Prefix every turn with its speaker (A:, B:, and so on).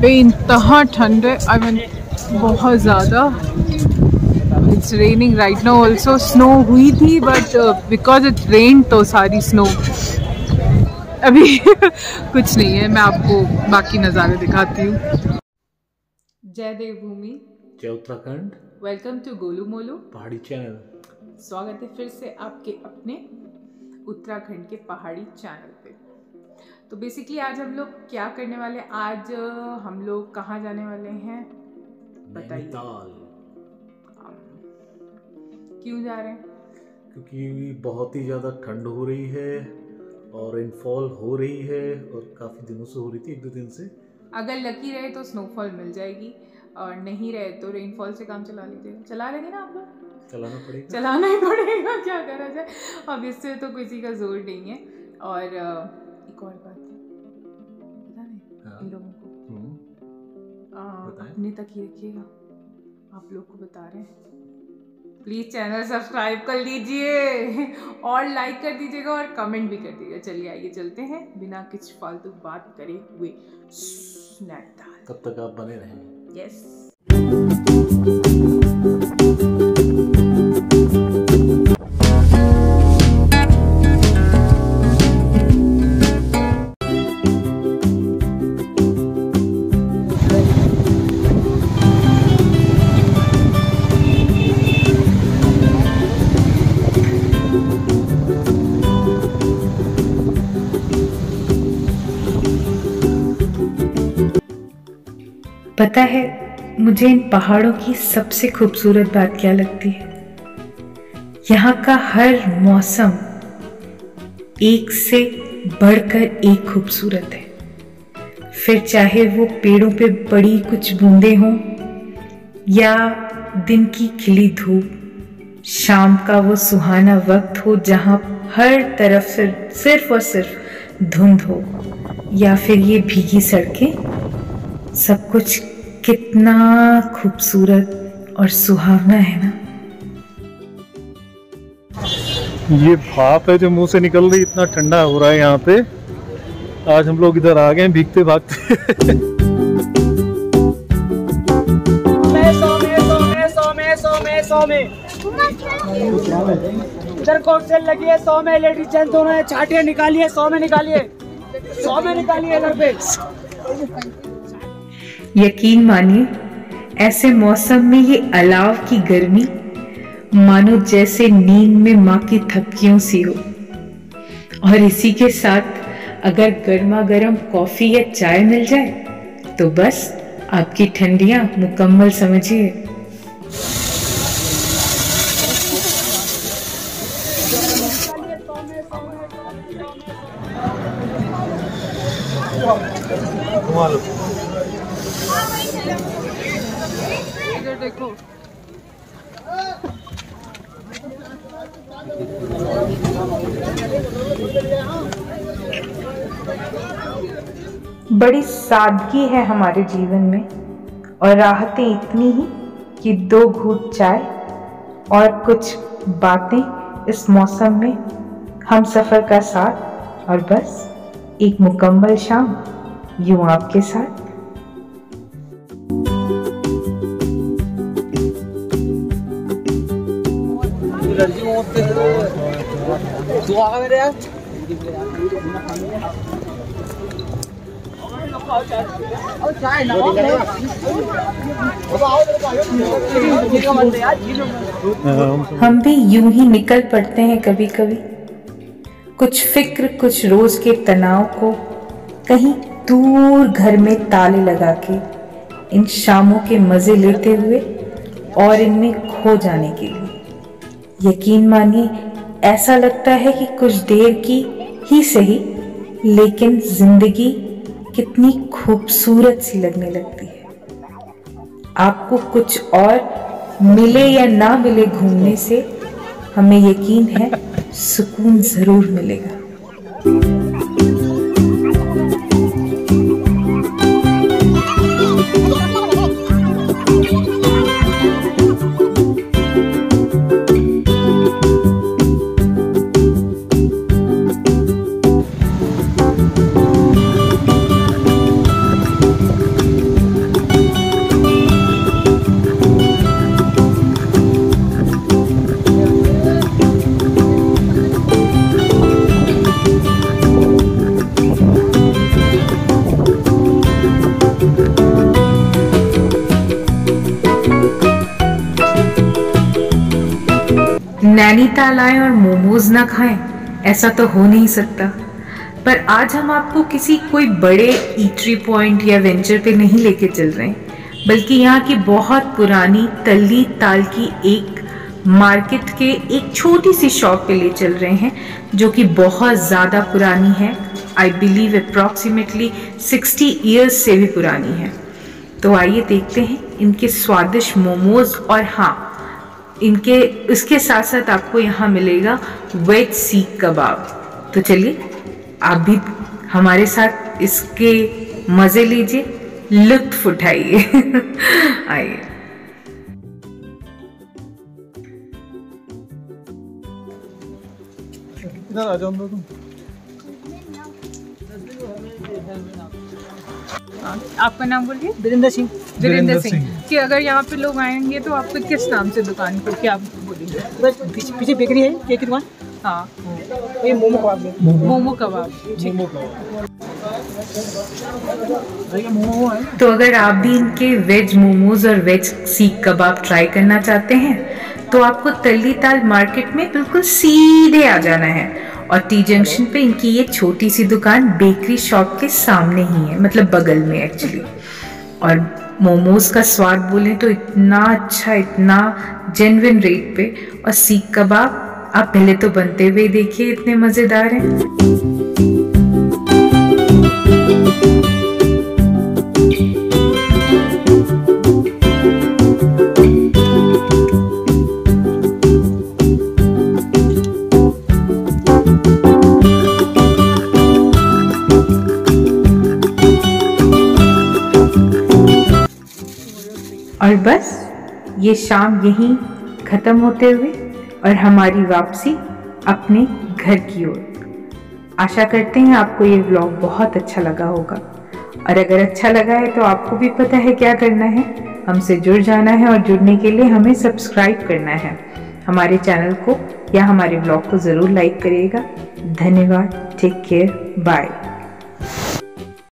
A: बेइंतहा ठंड है। आई मीन बहुत ज़्यादा। It's raining right now also snow हुई थी बट बिकॉज़ इट रेन तो सारी स्नो अभी कुछ नहीं है। मैं आपको बाकी नज़ारे दिखाती हूँ। जय देवभूमि।
B: जय Uttarakhand.
A: Welcome to Golu Molu.
B: पहाड़ी चैनल
A: स्वागत है फिर से आपके अपने उत्तराखंड के पहाड़ी चैनल पे। तो बेसिकली आज हम लोग क्या करने वाले आज हम लोग कहाँ जाने वाले हैं? बताइए। क्यों जा रहे हैं?
B: क्योंकि बहुत ही ज़्यादा ठंड हो रही है और रेनफॉल हो रही है और काफ़ी दिनों से हो रही थी एक दो दिन से।
A: अगर लकी रहे तो स्नोफॉल मिल जाएगी और नहीं रहे तो रेनफॉल से काम चला लीजिएगा। चला लेंगे ना आप लोग?
B: चलाना पड़ेगा?
A: चलाना ही पड़ेगा क्या करा जाए? अब इससे तो किसी का ज़ोर नहीं है। और एक और बात पता नहीं
B: हाँ।
A: इन लोगों को।
B: हम्म।
A: अपने तक ही रखिएगा। आप लोग को बता रहे हैं। प्लीज़ चैनल सब्सक्राइब कर लीजिए। और लाइक कर दीजिएगा और कमेंट भी कर दीजिएगा। चलिए आइए चलते हैं। बिना कुछ फालतू बात करे हुए नैनीताल
B: तब तक आप बने रहें।
A: यस
C: पता है, मुझे इन पहाड़ों की सबसे खूबसूरत बात क्या लगती है? यहाँ का हर मौसम एक से बढ़कर एक खूबसूरत है। फिर चाहे वो पेड़ों पे बड़ी कुछ बूंदें हों, या दिन की खिली धूप, शाम का वो सुहाना वक्त हो जहाँ हर तरफ़ सिर्फ़ सिर्फ़ और सिर्फ़ धुंध हो, या फिर ये भीगी सड़कें, सब कुछ कितना खूबसूरत और सुहावना है ना।
D: ये भाप है जो मुँह से निकल रही इतना ठंडा हो रहा है यहाँ पे। आज हम लोग इधर आ गए हैं भीगते भागते।
E: सौ में सौ में सौ में। सौ में सौ में इधर कोकसेल लगी है सौ में। लेडीज़ जेंट्स दोनों है निकालिए सौ में निकालिए। सौ में निकालिए इधर पे।
C: यकीन मानिए, ऐसे मौसम में ये अलाव की गर्मी मानो जैसे नींद में माँ की थपकियों सी हो। और इसी के साथ अगर गर्मा गर्म कॉफ़ी या चाय मिल जाए तो बस आपकी ठंडियाँ मुकम्मल समझिए।
A: इधर देखो
C: बड़ी सादगी है हमारे जीवन में और राहतें इतनी ही कि दो घूट चाय और कुछ बातें इस मौसम में हम सफ़र का साथ और बस एक मुकम्मल शाम यूँ आपके साथ। हम भी यूँ ही निकल पड़ते हैं कभी कभी कुछ फ़िक्र, कुछ रोज के तनाव को कहीं दूर घर में ताले लगा के, इन शामों के मज़े लेते हुए और इनमें खो जाने के लिए। यकीन मानिए, ऐसा लगता है कि कुछ देर की ही सही, लेकिन ज़िंदगी कितनी खूबसूरत सी लगने लगती है। आपको कुछ और मिले या ना मिले घूमने से हमें यकीन है, सुकून ज़रूर मिलेगा। नैनीताल आए और मोमोज ना खाएँ, ऐसा तो हो नहीं सकता। पर आज हम आपको किसी कोई बड़े ईटरी पॉइंट या वेंचर पे नहीं लेके चल रहे हैं, बल्कि यहाँ की बहुत पुरानी तल्ली ताल की एक मार्केट के एक छोटी सी शॉप पे ले चल रहे हैं, जो कि बहुत ज़्यादा पुरानी है। आई बिलीव अप्रॉक्सीमेटली 60 ईयर्स से भी पुरानी है। तो आइए देखते हैं इनके स्वादिष्ट मोमोज और हाँ इनके इसके साथ साथ आपको यहाँ मिलेगा वेज सीख कबाब। तो चलिए आप भी हमारे साथ इसके मज़े लीजिए लुत्फ उठाइए। आइए।
D: इधर आ जाओ तुम।
A: आपका नाम बोलिए?
E: वीरेंद्र सिंह।
A: वीरेंद्र सिंह। कि अगर यहाँ पे लोग आएँगे तो आपको किस नाम से दुकान को क्या बोलेंगे?
E: पीछे पीछे बेकरी है केक की दुकान?
A: हाँ।
E: ये मोमो कबाब
A: मोमो। कबाब
D: मोमो
C: तो अगर आप भी इनके वेज मोमोज और वेज सीख कबाब ट्राई करना चाहते हैं तो आपको तल्ली ताल मार्केट में बिल्कुल सीधे आ जाना है। और टी जंक्शन पे इनकी ये छोटी सी दुकान बेकरी शॉप के सामने ही है मतलब बगल में एक्चुअली और मोमोज का स्वाद बोले तो इतना अच्छा इतना जेनविन रेट पे। और सीख कबाब, आप पहले तो बनते हुए देखिए, इतने मज़ेदार हैं। और बस, ये शाम यहीं ख़त्म होते हुए और हमारी वापसी अपने घर की ओर। आशा करते हैं आपको ये व्लॉग बहुत अच्छा लगा होगा। और अगर अच्छा लगा है तो आपको भी पता है क्या करना है। हमसे जुड़ जाना है और जुड़ने के लिए हमें सब्सक्राइब करना है। हमारे चैनल को या हमारे ब्लॉग को ज़रूर लाइक करिएगा। धन्यवाद टेक केयर बाय